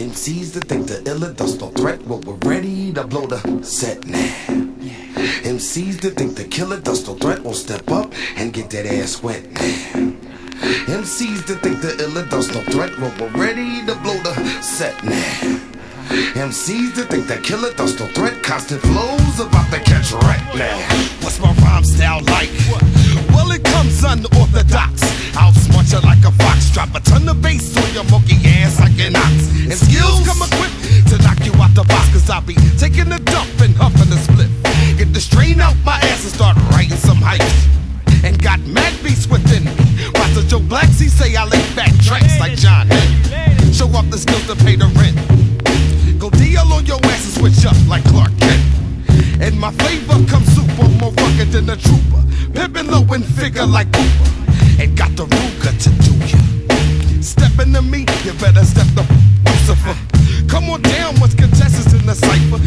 MCs to think the Illadel's no threat, but we're ready to blow the set now. MCs to think the killer does no threat will step up and get that ass wet now. MCs to think the Illadel's no threat, but we're ready to blow the set now. MCs to think the killer does no threat, constant flows about to catch right now. What's my rhyme style like? Well, it comes unorthodox. Some hype. And got mad beats within me. Watch Joe Blacks, he say I lay back tracks like John. Show off the skills to pay the rent. Go deal on your ass and switch up like Clark Kent. And my flavor comes super more rugged than a trooper. Pimpin' low and figure like Cooper. And got the Ruger to do ya. Step into me, you better step the Lucifer. Come on down, what's contestants in the cipher?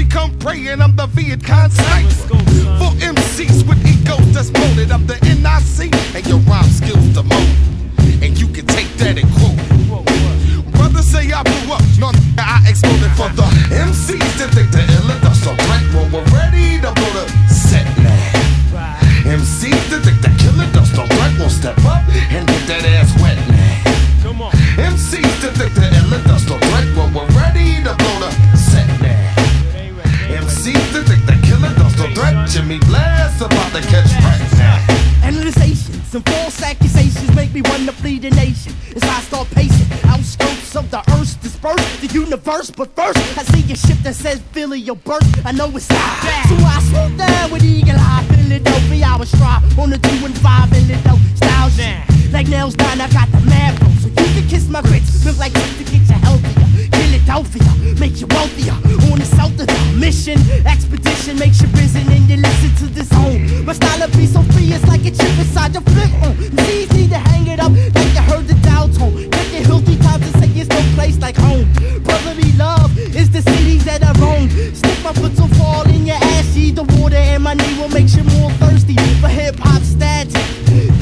They come prey, I'm the Viet Cong sniper. For MCs with egos that's molded, I'm the NIC, and your rhyme skills the mold. And you can take that and quote. Brothers say I blew up, no, I exploded for the MCs false make me wanna flee the nation as I start pacing outskirts of the earth, disperse the universe. But first, I see a ship that says Philly, your birth. I know it's I. So I swoop down with eagle eye, Philadelphia. I was try on the two and five in the dope style shit. Like nails down, I got the mad bro, so you can kiss my grits. Look like to get you healthier. Philadelphia, make you wealthier. On the south of the mission, expedition makes you risen and you listen to this home. My style of be so free, it's like a chip inside your flip phone. My foot fall in your ass, see the water in my knee will make you more thirsty for hip hop static.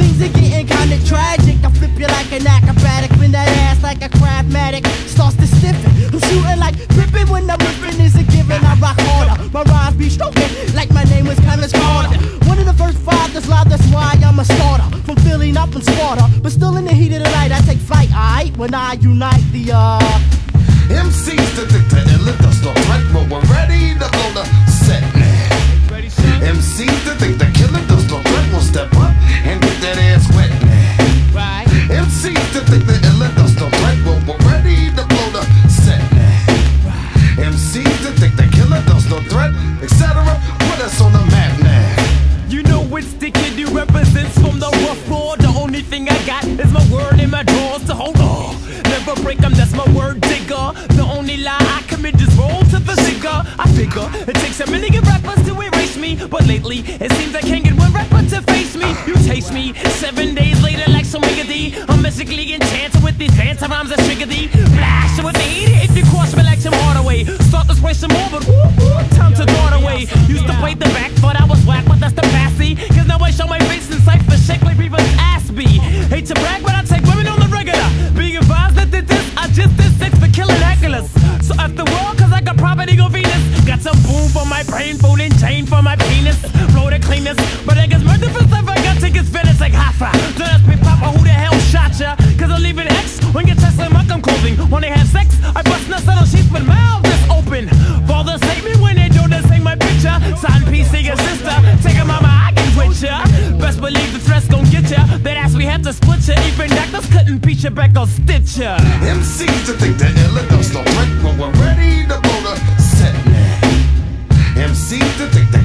Things are getting kinda tragic. I flip you like an acrobatic, bend that ass like a craftmatic. Starts to stiffen. I'm shooting like ripping when I'm ripping is a given. I rock harder. My rhymes be stroking like my name was Clarence Carter. One of the first five that's live, that's why I'm a starter. From Philly, not from Sparta. But still in the heat of the night, I take flight, alright? When I unite the uh MCs to the us on the map now. You know it's the kid who represents from the rough floor. The only thing I got is my word in my drawers to hold on. Never break 'em, that's my word digger. The only lie I commit is roll to the zigger. I figure it takes a million rappers to erase me. But lately, it seems I can't get Me seven days later like some D. I'm basically enchanted with these fancy rhymes that trigger thee. Blast with me if you cross me like some Hardaway. Start this way some more, but woo, woo, time to it away. Used to play the back, but I was whack, but that's the passy. Cause now I show my face in cypher shake like people's ass be. Hate to brag, but I take women like. Don't ask me, Papa, oh, who the hell shot ya? Cause I leave an X when you touch like Malcolm clothing. When they have sex, I bust nuts out of sheets with mouth is open. Fathers hate me when they do this, ain't my picture. Sign PC your sister, take a mama, I can with ya. Best believe the threats gon' get ya. That ass we have to split ya. Even doctors couldn't beat ya back stitch ya. MCs to think Illadel's no threat, but we're ready to blow the set. MCs to think the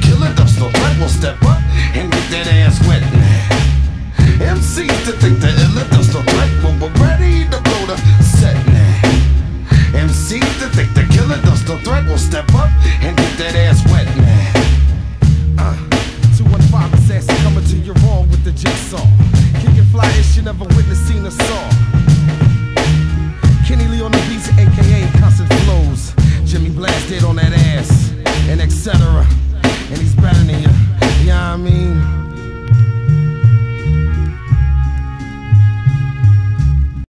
to think that it let us look when we're ready to blow the set now. MC to think the killer does the threat will step up and get that ass wet now. Uh. 215 assassin coming to your wall with the jigsaw. and fly ish you never witnessed, seen or saw. Kenny Lee on the beats, aka Constant Flows. Jimmy Blast on that ass.